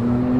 Amen.